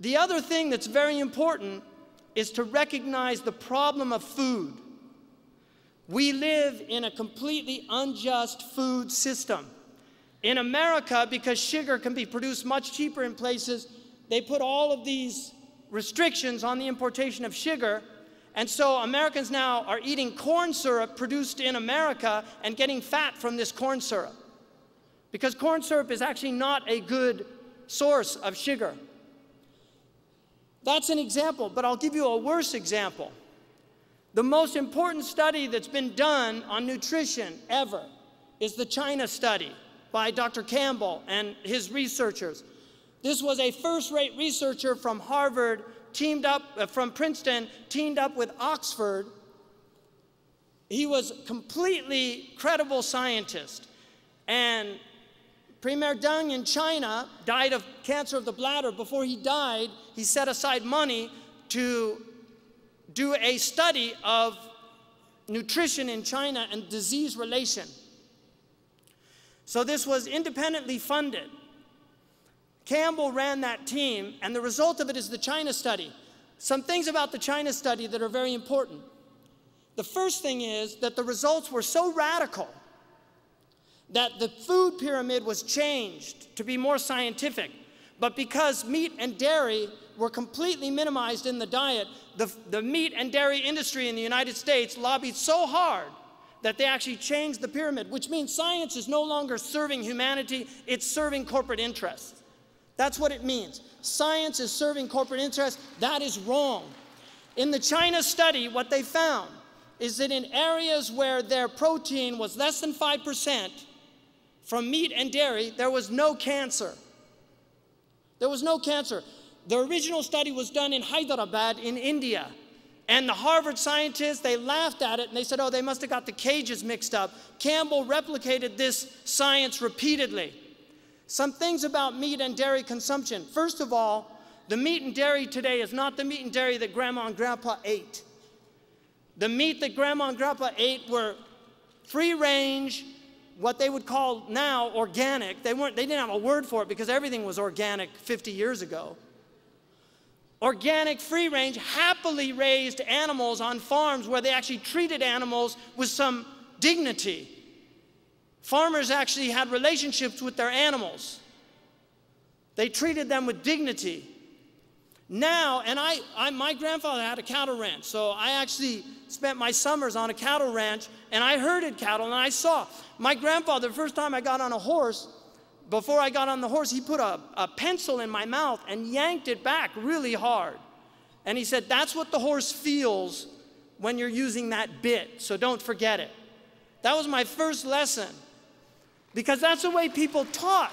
The other thing that's very important is to recognize the problem of food. We live in a completely unjust food system. In America, because sugar can be produced much cheaper in places, they put all of these restrictions on the importation of sugar. And so Americans now are eating corn syrup produced in America and getting fat from this corn syrup. Because corn syrup is actually not a good source of sugar. That's an example, but I'll give you a worse example. The most important study that's been done on nutrition ever is the China study by Dr. Campbell and his researchers. This was a first rate researcher from Harvard, teamed up uh, from Princeton, teamed up with Oxford. He was completely credible scientist. And Premier Deng in China died of cancer of the bladder. Before he died, he set aside money to do a study of nutrition in China and disease relation. So this was independently funded. Campbell ran that team, and the result of it is the China study. Some things about the China study that are very important. The first thing is that the results were so radical that the food pyramid was changed to be more scientific. But because meat and dairy were completely minimized in the diet, the, the meat and dairy industry in the United States lobbied so hard that they actually changed the pyramid, which means science is no longer serving humanity, it's serving corporate interests. That's what it means. Science is serving corporate interests. That is wrong. In the China study, what they found is that in areas where their protein was less than 5% from meat and dairy, there was no cancer. There was no cancer. The original study was done in Hyderabad in India. And the Harvard scientists, they laughed at it and they said, oh, they must have got the cages mixed up. Campbell replicated this science repeatedly. Some things about meat and dairy consumption. First of all, the meat and dairy today is not the meat and dairy that grandma and grandpa ate. The meat that grandma and grandpa ate were free range, what they would call now organic. They, weren't, they didn't have a word for it because everything was organic 50 years ago. Organic, free range, happily raised animals on farms where they actually treated animals with some dignity. Farmers actually had relationships with their animals. They treated them with dignity. Now, and I, I, my grandfather had a cattle ranch, so I actually spent my summers on a cattle ranch, and I herded cattle, and I saw my grandfather. The first time I got on a horse, before I got on the horse, he put a, a pencil in my mouth and yanked it back really hard. And he said, That's what the horse feels when you're using that bit, so don't forget it. That was my first lesson because that's the way people taught.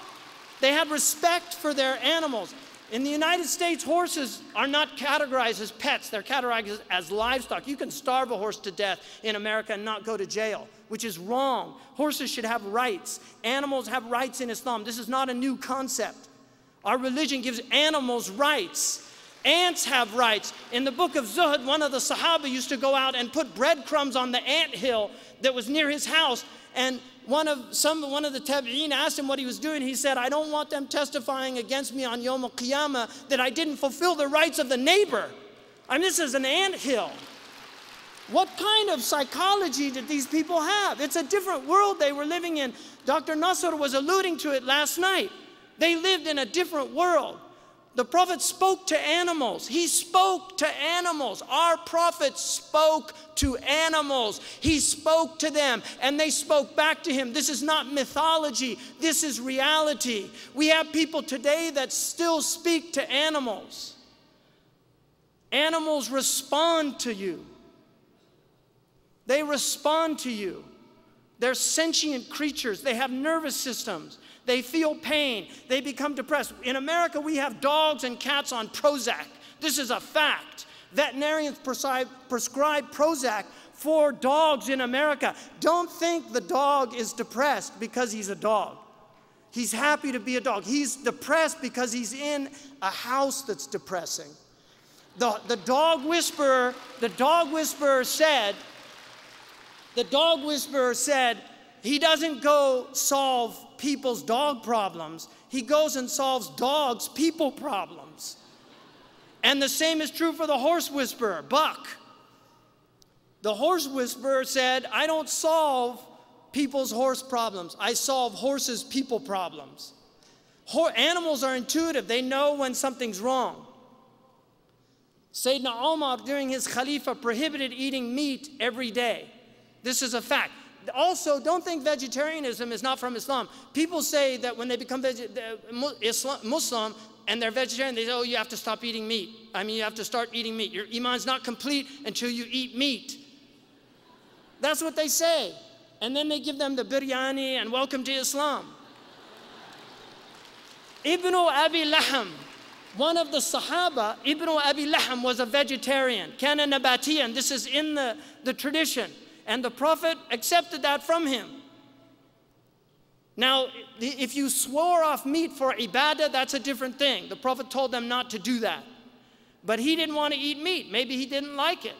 They had respect for their animals. In the United States, horses are not categorized as pets, they're categorized as livestock. You can starve a horse to death in America and not go to jail, which is wrong. Horses should have rights. Animals have rights in Islam. This is not a new concept. Our religion gives animals rights. Ants have rights. In the book of Zuhud, one of the Sahaba used to go out and put breadcrumbs on the ant hill that was near his house, and one of, some, one of the tabi'een asked him what he was doing. He said, I don't want them testifying against me on Yom Qiyamah that I didn't fulfill the rights of the neighbor. I mean, this is an ant hill. What kind of psychology did these people have? It's a different world they were living in. Dr. Nasr was alluding to it last night. They lived in a different world. The prophet spoke to animals. He spoke to animals. Our prophet spoke to animals. He spoke to them and they spoke back to him. This is not mythology, this is reality. We have people today that still speak to animals. Animals respond to you, they respond to you. They're sentient creatures, they have nervous systems. They feel pain. They become depressed. In America, we have dogs and cats on Prozac. This is a fact. Veterinarians prescribe, Prozac for dogs in America. Don't think the dog is depressed because he's a dog. He's happy to be a dog. He's depressed because he's in a house that's depressing. The, the dog whisperer, the dog whisperer said, the dog whisperer said, he doesn't go solve people's dog problems. He goes and solves dogs' people problems. And the same is true for the horse whisperer, Buck. The horse whisperer said, I don't solve people's horse problems, I solve horses' people problems. animals are intuitive, they know when something's wrong. Sayyidina Omar, during his Khalifa, prohibited eating meat every day. This is a fact. Also, don't think vegetarianism is not from Islam. People say that when they become Muslim and they're vegetarian, they say, oh, you have to stop eating meat. I mean, you have to start eating meat. Your iman's not complete until you eat meat. That's what they say. And then they give them the biryani and welcome to Islam. Ibn Abi Laham, one of the Sahaba, Ibn Abi Laham was a vegetarian, kana nabatiyan. This is in the, the tradition. And the Prophet accepted that from him. Now, if you swore off meat for ibadah, that's a different thing. The Prophet told them not to do that. But he didn't want to eat meat. Maybe he didn't like it.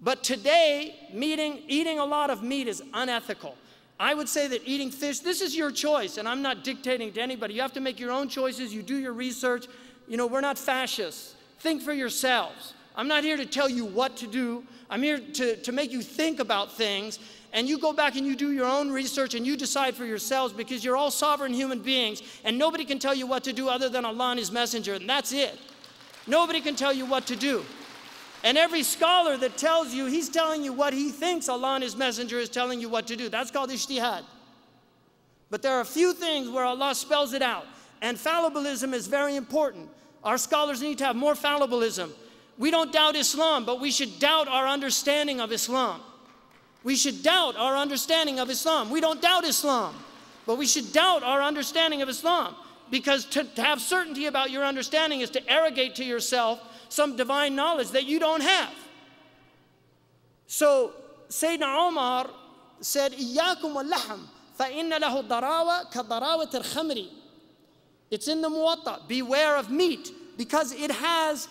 But today, meeting, eating a lot of meat is unethical. I would say that eating fish, this is your choice, and I'm not dictating to anybody. You have to make your own choices, you do your research. You know, we're not fascists. Think for yourselves. I'm not here to tell you what to do, I'm here to, to make you think about things. And you go back and you do your own research and you decide for yourselves because you're all sovereign human beings, and nobody can tell you what to do other than Allah and His Messenger, and that's it. Nobody can tell you what to do. And every scholar that tells you, he's telling you what he thinks Allah and His Messenger is telling you what to do. That's called ijtihad. But there are a few things where Allah spells it out. And fallibilism is very important. Our scholars need to have more fallibilism. We don't doubt Islam, but we should doubt our understanding of Islam. We should doubt our understanding of Islam. We don't doubt Islam, but we should doubt our understanding of Islam. Because to, to have certainty about your understanding is to arrogate to yourself some divine knowledge that you don't have. So Sayyidina Omar said, إياكم واللحم فإن له ضراوة كضراوة الخمر. It's in the Muwatta. Beware of meat because it has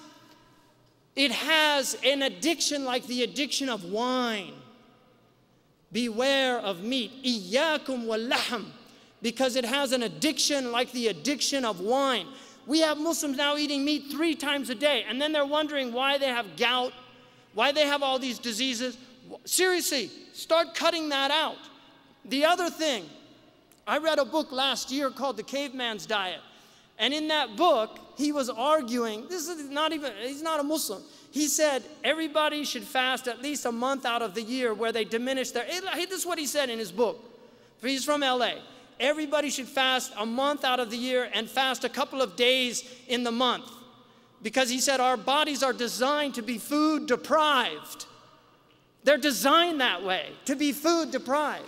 it has an addiction like the addiction of wine. Beware of meat. Iyakum wal Because it has an addiction like the addiction of wine. We have Muslims now eating meat three times a day, and then they're wondering why they have gout, why they have all these diseases. Seriously, start cutting that out. The other thing, I read a book last year called The Caveman's Diet. And in that book, he was arguing, this is not even, he's not a Muslim. He said everybody should fast at least a month out of the year where they diminish their, this is what he said in his book. He's from LA everybody should fast a month out of the year and fast a couple of days in the month. Because he said our bodies are designed to be food deprived. They're designed that way, to be food deprived.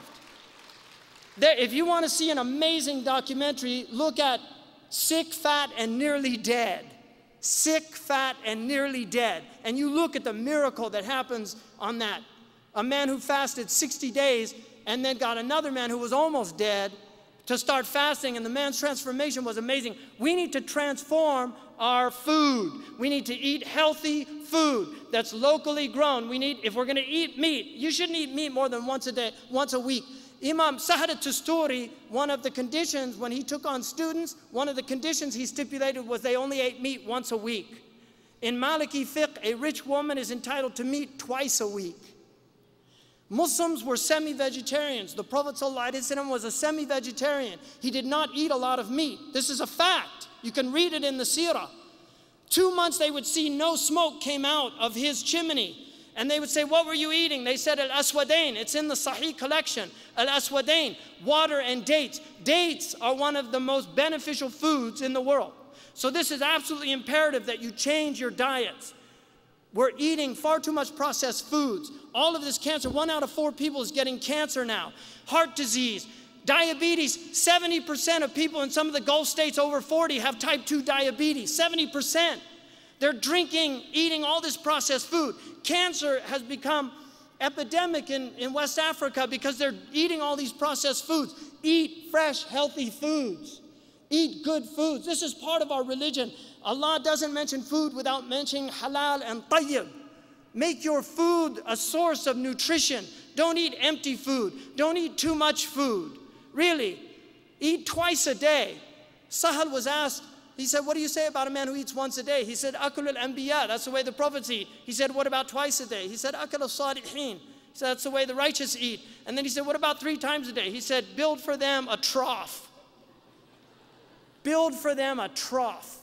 There, if you want to see an amazing documentary, look at Sick, Fat, and Nearly Dead. Sick, fat, and nearly dead. And you look at the miracle that happens on that. A man who fasted 60 days and then got another man who was almost dead to start fasting, and the man's transformation was amazing. We need to transform our food. We need to eat healthy food that's locally grown. We need, if we're going to eat meat, you shouldn't eat meat more than once a day, once a week. Imam Sahad Tusturi, one of the conditions when he took on students, one of the conditions he stipulated was they only ate meat once a week. In Maliki fiqh, a rich woman is entitled to meat twice a week. Muslims were semi vegetarians. The Prophet was a semi vegetarian. He did not eat a lot of meat. This is a fact. You can read it in the seerah. Two months they would see no smoke came out of his chimney. And they would say, What were you eating? They said, Al Aswadain. It's in the Sahih collection. Al Aswadain, water and dates. Dates are one of the most beneficial foods in the world. So, this is absolutely imperative that you change your diets. We're eating far too much processed foods. All of this cancer, one out of four people is getting cancer now. Heart disease, diabetes. 70% of people in some of the Gulf states over 40 have type 2 diabetes. 70%. They're drinking, eating all this processed food. Cancer has become epidemic in, in West Africa because they're eating all these processed foods. Eat fresh, healthy foods. Eat good foods. This is part of our religion. Allah doesn't mention food without mentioning halal and tayyib. Make your food a source of nutrition. Don't eat empty food. Don't eat too much food. Really, eat twice a day. Sahal was asked, He said, What do you say about a man who eats once a day? He said, Akul al anbiya. That's the way the prophets eat. He said, What about twice a day? He said, Akul salihin. He said, That's the way the righteous eat. And then he said, What about three times a day? He said, Build for them a trough. Build for them a trough.